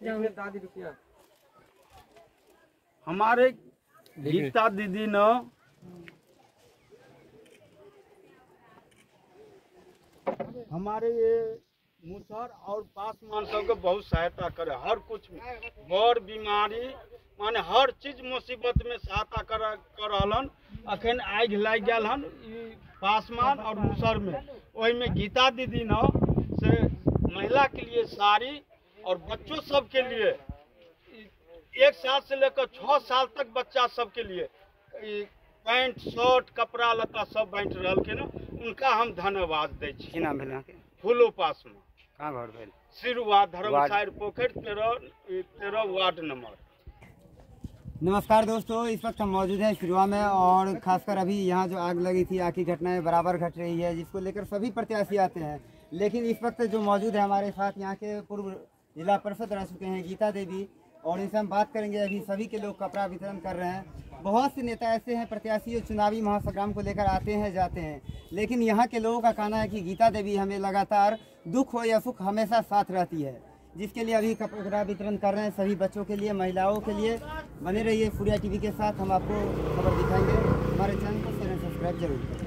दादी रुपया हमारे गीता दीदी ने हमारे ये मुसहर और पासवान सबके बहुत सहायता करे हर कुछ में। बड़ बीमारी माने हर चीज़ मुसीबत में सहायता कर कर रहलन अखन आग लग गेल हन ई पासवान और मुसहर में। ओहि में गीता दीदी ने से महिला के लिए साड़ी और बच्चों सब के लिए एक साल से लेकर छः साल तक बच्चा सबके लिए पैंट शर्ट कपड़ा लत्ता सब बांटि रहलखिन हँ। उनका हम धन्यवाद दै छी। की नाम भेल अहाँके? फूलो पासमे कहाँ घर भेल? पोखरि तेरह तेरह वार्ड नंबर। नमस्कार दोस्तों इस वक्त हम मौजूद हैं शिरुआ में और खासकर अभी यहाँ जो आग लगी थी आग की घटनाएँ बराबर घट रही है जिसको लेकर सभी प्रत्याशी आते हैं। लेकिन इस वक्त जो मौजूद है हमारे साथ यहाँ के पूर्व जिला परिषद रह चुके हैं गीता देवी, और इनसे हम बात करेंगे। अभी सभी के लोग कपड़ा वितरण कर रहे हैं। बहुत से नेता ऐसे हैं, प्रत्याशी जो चुनावी महासंग्राम को लेकर आते हैं, जाते हैं। लेकिन यहाँ के लोगों का कहना है कि गीता देवी हमें लगातार दुख हो या सुख हमेशा साथ रहती है, जिसके लिए अभी कपड़ा वितरण कर रहे हैं सभी बच्चों के लिए, महिलाओं के लिए। बने रहिए फूरिया टीवी के साथ, हम आपको खबर दिखाएँगे। हमारे चैनल को सब्सक्राइब ज़रूर करें।